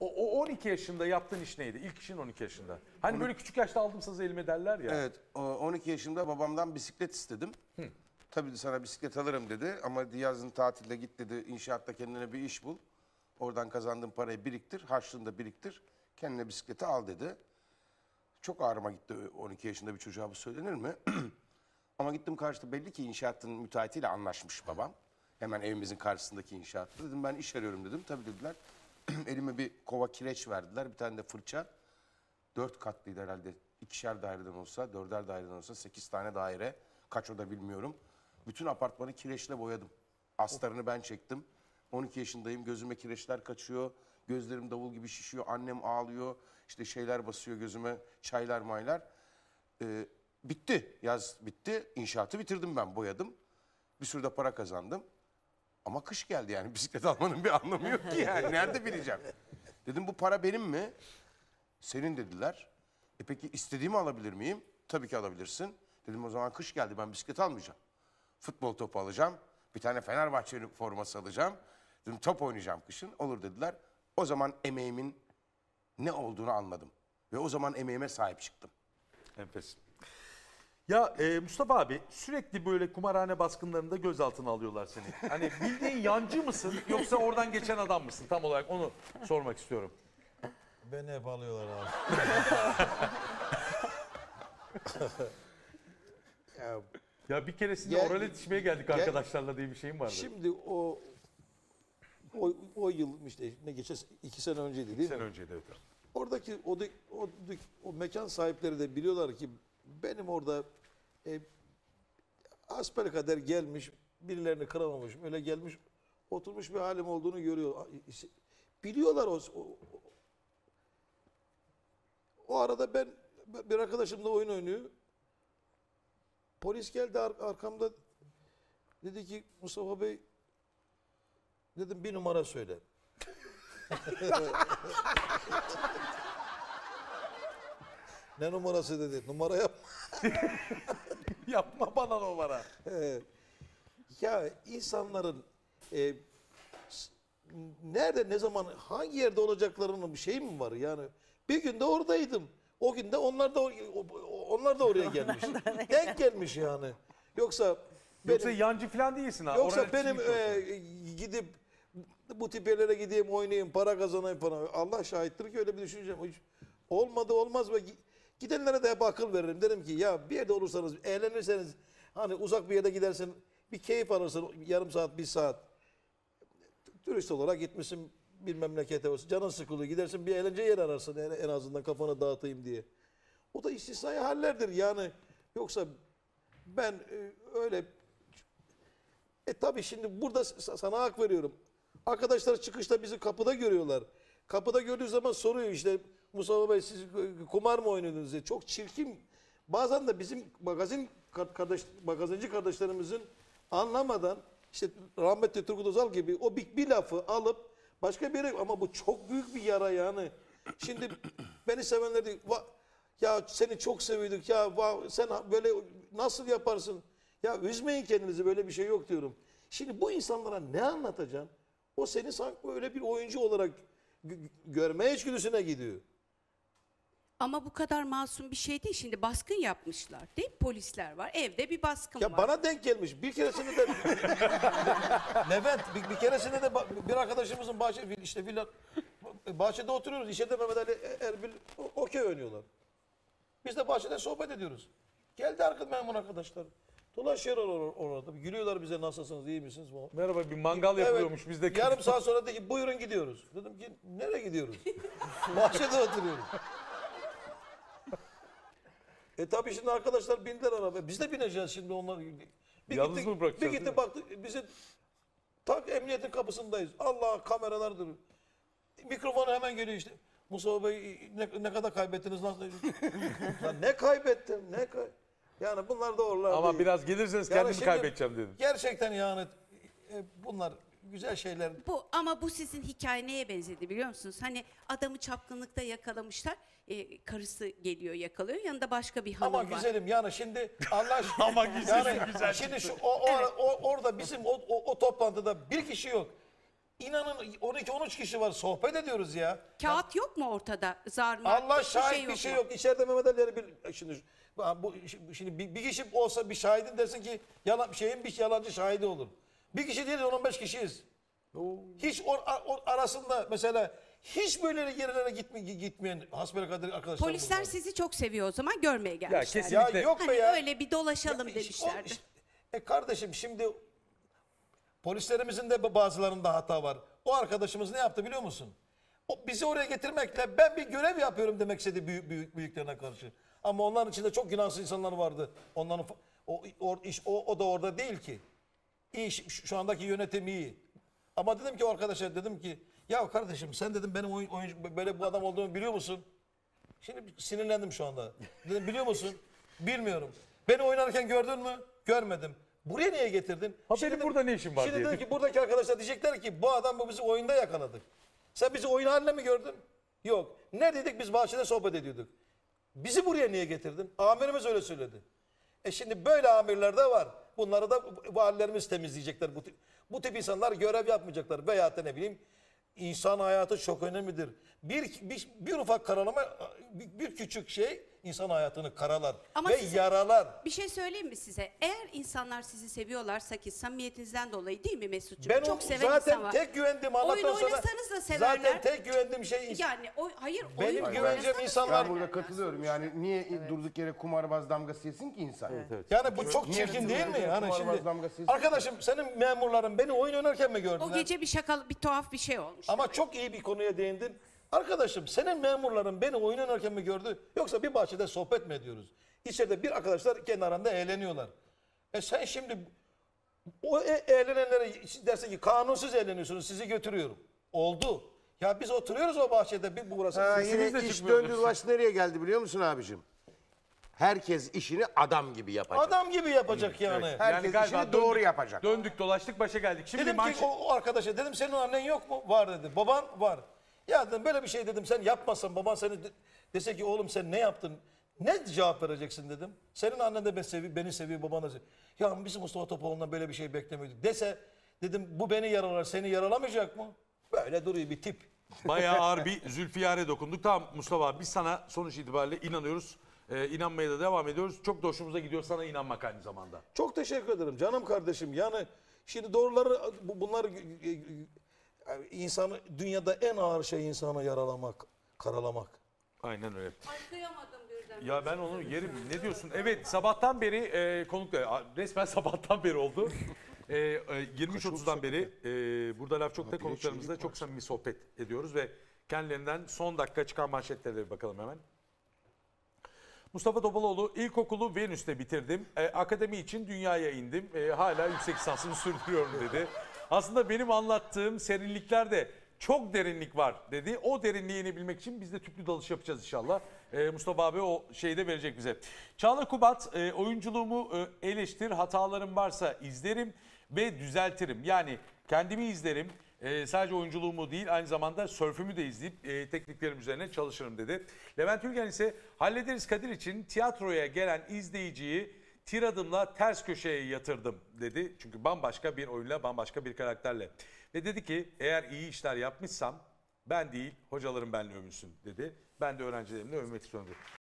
O, o 12 yaşında yaptığın iş neydi? İlk işin 12 yaşında. Hani böyle küçük yaşta aldım sazı elime derler ya. Evet, o 12 yaşında babamdan bisiklet istedim. Tabii de sana bisiklet alırım dedi ama yazın tatilde git dedi inşaatta kendine bir iş bul. Oradan kazandığın parayı biriktir, harçlığını da biriktir. Kendine bisikleti al dedi. Çok ağrıma gitti 12 yaşında bir çocuğa bu söylenir mi? ama gittim karşıda belli ki inşaatın müteahhitiyle anlaşmış babam. Hemen evimizin karşısındaki inşaatta. Dedim ben iş arıyorum dedim. Tabii dediler. Elime bir kova kireç verdiler. Bir tane de fırça. Dört katlıydı herhalde. İkişer daireden olsa, dörder daireden olsa sekiz tane daire. Kaç oda bilmiyorum. Bütün apartmanı kireçle boyadım. Astarını ben çektim. 12 yaşındayım. Gözüme kireçler kaçıyor. Gözlerim davul gibi şişiyor. Annem ağlıyor. İşte şeyler basıyor gözüme. Çaylar maylar. Ee, bitti. Yaz bitti. İnşaatı bitirdim ben. Boyadım. Bir sürü de para kazandım. Ama kış geldi yani bisiklet almanın bir anlamı yok ki yani. Nerede bileceğim? Dedim bu para benim mi? Senin dediler. E peki istediğimi alabilir miyim? Tabii ki alabilirsin. Dedim o zaman kış geldi ben bisiklet almayacağım. Futbol topu alacağım. Bir tane Fenerbahçe forması alacağım. Dedim top oynayacağım kışın. Olur dediler. O zaman emeğimin ne olduğunu anladım. Ve o zaman emeğime sahip çıktım. Enfes. Ya e, Mustafa abi sürekli böyle kumarhane baskınlarında gözaltına alıyorlar seni. Hani bildiğin yancı mısın yoksa oradan geçen adam mısın? Tam olarak onu sormak istiyorum. Beni hep alıyorlar abi. ya, Ya bir keresinde Gel- oral yetişmeye geldik gel- arkadaşlarla diye bir şeyim vardı. şimdi o o, o yıl işte ne geçen iki sene önceydi değil Sen mi? önceydi evet. Oradaki o, o, o mekan sahipleri de biliyorlar ki benim orada e, asper kadar gelmiş, birilerini kıramamışım, öyle gelmiş, oturmuş bir halim olduğunu görüyor. Biliyorlar o, o, o arada ben bir arkadaşımla oyun oynuyor. Polis geldi ar- arkamda dedi ki Mustafa Bey dedim bir numara söyle. Ne numarası dedi. Numara yap. Yapma bana numara. Ee, ya insanların e, nerede, ne zaman, hangi yerde olacaklarının bir şey mi var? Yani bir günde oradaydım. O günde onlar da onlar da oraya gelmiş. Denk gelmiş yani. Yoksa Yoksa benim, yancı falan değilsin ha. yoksa benim e, gidip bu tip yerlere gideyim, oynayayım, para kazanayım falan. Allah şahittir ki öyle bir düşüncem. Hiç olmadı olmaz ve gidenlere de hep akıl veririm. Derim ki ya bir yerde olursanız, eğlenirseniz hani uzak bir yere gidersin, bir keyif alırsın yarım saat, bir saat. Turist olarak gitmişsin bir memlekete olsun. Canın sıkılıyor. Gidersin bir eğlence yer ararsın en, azından kafanı dağıtayım diye. O da istisnai hallerdir yani. Yoksa ben e, öyle e tabii şimdi burada sana hak veriyorum. Arkadaşlar çıkışta bizi kapıda görüyorlar. Kapıda gördüğü zaman soruyor işte Mustafa Bey siz kumar mı oynuyordunuz diye. Çok çirkin. Bazen de bizim magazin kar- kardeş, magazinci kardeşlerimizin anlamadan işte rahmetli Turgut Özal gibi o bir, bir lafı alıp başka bir ama bu çok büyük bir yara yani. Şimdi beni sevenler diyor "Va- ya seni çok seviyorduk ya va- sen böyle nasıl yaparsın? Ya üzmeyin kendinizi böyle bir şey yok diyorum. Şimdi bu insanlara ne anlatacaksın? O seni sanki öyle bir oyuncu olarak gö- görmeye içgüdüsüne gidiyor. Ama bu kadar masum bir şey değil. Şimdi baskın yapmışlar değil mi? Polisler var. Evde bir baskın Ya var. bana denk gelmiş. Bir keresinde de Levent bir, bir keresinde de ba- bir arkadaşımızın bahçe işte villa bahçede oturuyoruz. İşte Mehmet Ali Erbil o- okey oynuyorlar. Biz de bahçede sohbet ediyoruz. Geldi arkadaş memur arkadaşlar. Dolaşıyorlar or- orada. Gülüyorlar bize nasılsınız, iyi misiniz? falan. Merhaba bir mangal yapılıyormuş bizde. Yarım saat sonra dedi ki buyurun gidiyoruz. Dedim ki nereye gidiyoruz? Bahçede oturuyoruz. E tabii şimdi arkadaşlar bindiler arabaya. Biz de bineceğiz şimdi onlar. Bir Yalnız gittik, mı bırakacağız, Bir gitti baktık bizi tak emniyetin kapısındayız. Allah kameralar duruyor. Mikrofonu hemen geliyor işte. Mustafa Bey ne, ne kadar kaybettiniz nasıl? Lan ne kaybettim ne kay Yani bunlar doğrular Ama değil. biraz gelirseniz Yani kendimi şimdi kaybedeceğim dedim. Gerçekten yani e, bunlar güzel şeyler. Bu ama bu sizin hikaye neye benzedi biliyor musunuz? Hani adamı çapkınlıkta yakalamışlar. e, karısı geliyor yakalıyor. Yanında başka bir hanım Ama var. güzelim yani şimdi Allah aşkına. Ama güzelim, yani güzel Şimdi şu o, o, o- orada bizim o, o, o toplantıda bir kişi yok. İnanın 12-13 kişi var sohbet ediyoruz ya. Kağıt yok mu ortada? Zar mı? Allah Hiçbir şahit bir şey mu? yok. İçeride Mehmet Ali bir şimdi bu şimdi bir, bir kişi olsa bir şahidin dersin ki yalan şeyin bir yalancı şahidi olur. Bir kişi değil 15 kişiyiz. Hiç or, o arasında mesela hiç böyle yerlere gitme, gitmeyen hasbelkader arkadaşlar. Polisler sizi çok seviyor o zaman görmeye gelmişler. kesin- ya Kesinlikle. yok be Hani ya. öyle bir dolaşalım Ya, iş- o- demişlerdi. iş- E kardeşim şimdi polislerimizin de bazılarında hata var. O arkadaşımız ne yaptı biliyor musun? O bizi oraya getirmekle ben bir görev yapıyorum demek istedi büyük, büyük büyüklerine karşı. Ama onların içinde çok günahsız insanlar vardı. Onların fa- o, o iş o, o da orada değil ki. İyi şu- andaki yönetim iyi. Ama dedim ki o arkadaşa dedim ki ya kardeşim sen dedim benim oyun, oyuncu böyle bu adam olduğumu biliyor musun? Şimdi sinirlendim şu anda. Dedim biliyor musun? Bilmiyorum. Beni oynarken gördün mü? Görmedim. Buraya niye getirdin? Ha, Şimdi benim burada ne işim var Şimdi diye. dedim ki buradaki arkadaşlar diyecekler ki bu adam bu bizi oyunda yakaladık. Sen bizi oyun haline mi gördün? Yok. Neredeydik biz bahçede sohbet ediyorduk. Bizi buraya niye getirdin? Amirimiz öyle söyledi. E şimdi böyle amirler de var. Bunları da valilerimiz temizleyecekler. Bu tip, bu tip insanlar görev yapmayacaklar. Veyahut da ne bileyim insan hayatı çok önemlidir. Bir, bir, bir ufak karalama, bir, bir küçük şey insan hayatını karalar Ama ve siz- yaralar. Bir şey söyleyeyim mi size? Eğer insanlar sizi seviyorlarsa ki samimiyetinizden dolayı değil mi Mesut'cuğum? Ben Çok o, seven insan zaten var. tek güvendiğim Oyun Allah'tan sonra oynasanız da severler. zaten tek güvendiğim şey insan. Yani o hayır Benim oyun güvencem oynasanız insanlar- Ben burada katılıyorum. Yani niye durduk yere kumarbaz damgası yesin ki insan? Yani bu çok Niye çirkin değil mi? bizim Hani kumarbaz şimdi damgası yesin? arkadaşım senin memurların beni oyun oynarken mi gördüler? O gece bir şakalı bir tuhaf bir şey olmuş. Ama çok iyi bir konuya değindin. Arkadaşım senin memurların beni oyun oynarken mi gördü? Yoksa bir bahçede sohbet mi ediyoruz? İçeride bir arkadaşlar kenarında eğleniyorlar. E sen şimdi o e- eğlenenlere dersin ki kanunsuz eğleniyorsunuz sizi götürüyorum. Oldu. Ya biz oturuyoruz o bahçede bir burası. Ha, Sesimiz de yine iş döndü dolaş nereye geldi biliyor musun abicim? Herkes işini adam gibi yapacak. Adam gibi yapacak yani. Herkes işini doğru yapacak. Döndük dolaştık başa geldik. Şimdi Dedim manşet... ki o, o arkadaşa dedim senin annen yok mu? Var dedi. Baban var. Ya dedim böyle bir şey dedim sen yapmasan baban seni de- dese ki oğlum sen ne yaptın? Ne cevap vereceksin dedim. Senin annen de beni seviyor, beni seviyor baban da seviyor. Ya biz Mustafa Topaloğlu'ndan böyle bir şey beklemiyorduk dese dedim bu beni yaralar seni yaralamayacak mı? Böyle duruyor bir tip. Bayağı ağır bir zülfiyare dokunduk. Tamam Mustafa abi biz sana sonuç itibariyle inanıyoruz. Ee, inanmaya da devam ediyoruz. Çok da hoşumuza gidiyor sana inanmak aynı zamanda. Çok teşekkür ederim canım kardeşim. Yani şimdi doğruları bu- bunlar insanı dünyada en ağır şey insanı yaralamak, karalamak. Aynen öyle. Ay kıyamadım birden. Ya ben onu yerim. Ne diyorsun? Evet sabahtan beri e, konukla resmen sabahtan beri oldu. E, e, 23.30'dan beri e, burada laf çok da konuklarımızla çok samimi sohbet ediyoruz ve kendilerinden son dakika çıkan manşetlere bir bakalım hemen. Mustafa Topaloğlu ilkokulu Venüs'te bitirdim. E, akademi için dünyaya indim. E, hala yüksek lisansımı sürdürüyorum dedi. Aslında benim anlattığım serinliklerde çok derinlik var dedi. O derinliği inebilmek için biz de tüplü dalış yapacağız inşallah. E, Mustafa abi o şeyi de verecek bize. Çağla Kubat e, oyunculuğumu e, eleştir, hatalarım varsa izlerim ve düzeltirim. Yani kendimi izlerim. E, sadece oyunculuğumu değil aynı zamanda sörfümü de izleyip e, tekniklerim üzerine çalışırım dedi. Levent Ülgen ise hallederiz Kadir için tiyatroya gelen izleyiciyi tir adımla ters köşeye yatırdım dedi. Çünkü bambaşka bir oyunla bambaşka bir karakterle. Ve dedi ki eğer iyi işler yapmışsam ben değil hocalarım benle övünsün dedi. Ben de öğrencilerimle övünmek istiyorum dedi.